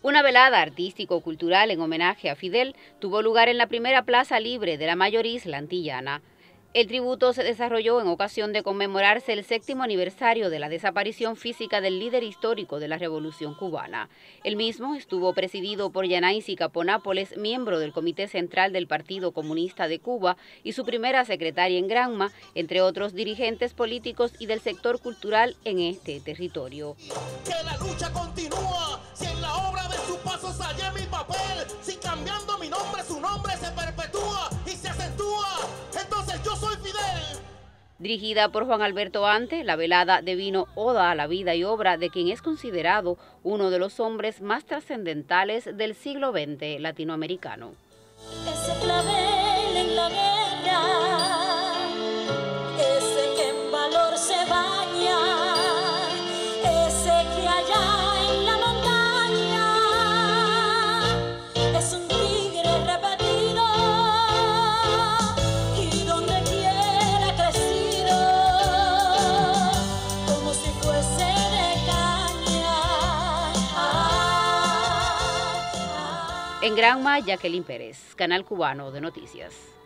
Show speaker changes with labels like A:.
A: Una velada artístico-cultural en homenaje a Fidel tuvo lugar en la primera plaza libre de la mayor isla antillana. El tributo se desarrolló en ocasión de conmemorarse el séptimo aniversario de la desaparición física del líder histórico de la Revolución cubana. El mismo estuvo presidido por Yanaisi Caponápoles, miembro del Comité Central del Partido Comunista de Cuba y su primera secretaria en Granma, entre otros dirigentes políticos y del sector cultural en este territorio.
B: Que la lucha mi papel, si cambiando mi nombre, su nombre se perpetúa y se acentúa. Entonces yo soy Fidel.
A: Dirigida por Juan Alberto Ante, la velada de vino oda a la vida y obra de quien es considerado uno de los hombres más trascendentales del siglo XX latinoamericano.
C: Ese clavel en la guerra,
A: En Granma, Jacqueline Pérez, Canal Cubano de Noticias.